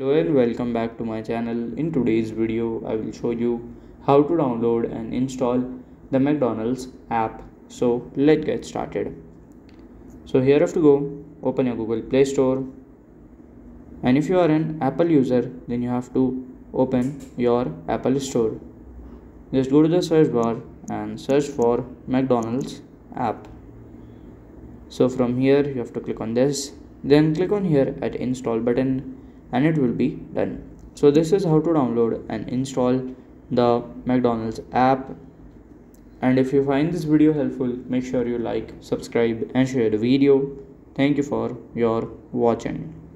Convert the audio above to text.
Hello and welcome back to my channel. In today's video, I will show you how to download and install the McDonald's app. So let's get started. So here you have to go, open your Google Play Store. And if you are an Apple user, then you have to open your Apple Store. Just go to the search bar and search for McDonald's app. So from here, you have to click on this then click on here at install button and it will be done. So this is how to download and install the mcdonald's app. And if you find this video helpful make sure you like subscribe and share the video. Thank you for your watching